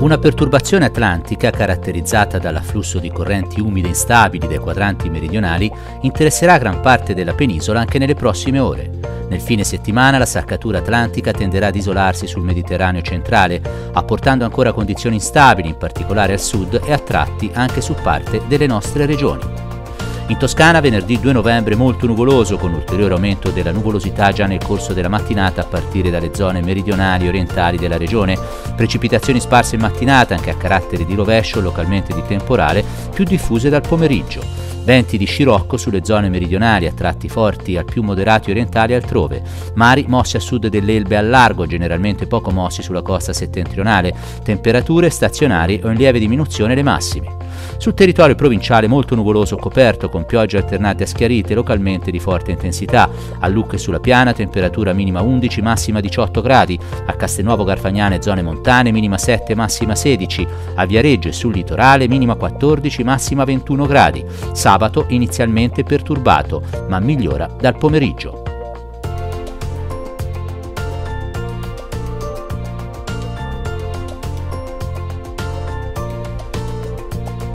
Una perturbazione atlantica caratterizzata dall'afflusso di correnti umide instabili dai quadranti meridionali interesserà gran parte della penisola anche nelle prossime ore. Nel fine settimana la saccatura atlantica tenderà ad isolarsi sul Mediterraneo centrale, apportando ancora condizioni instabili, in particolare al sud e a tratti anche su parte delle nostre regioni. In Toscana venerdì 2 novembre molto nuvoloso con ulteriore aumento della nuvolosità già nel corso della mattinata a partire dalle zone meridionali e orientali della regione. Precipitazioni sparse in mattinata anche a carattere di rovescio, localmente di temporale, più diffuse dal pomeriggio. Venti di scirocco sulle zone meridionali, a tratti forti al più moderati orientali altrove. Mari mossi a sud dell'Elbe al largo, generalmente poco mossi sulla costa settentrionale. Temperature stazionarie o in lieve diminuzione le massime. Sul territorio provinciale molto nuvoloso coperto con piogge alternate a schiarite localmente di forte intensità. A Lucca e sulla Piana temperatura minima 11, massima 18 gradi. A Castelnuovo Garfagnane zone montane minima 7, massima 16. A Viareggio e sul litorale minima 14, massima 21 gradi. Sabato inizialmente perturbato, ma migliora dal pomeriggio.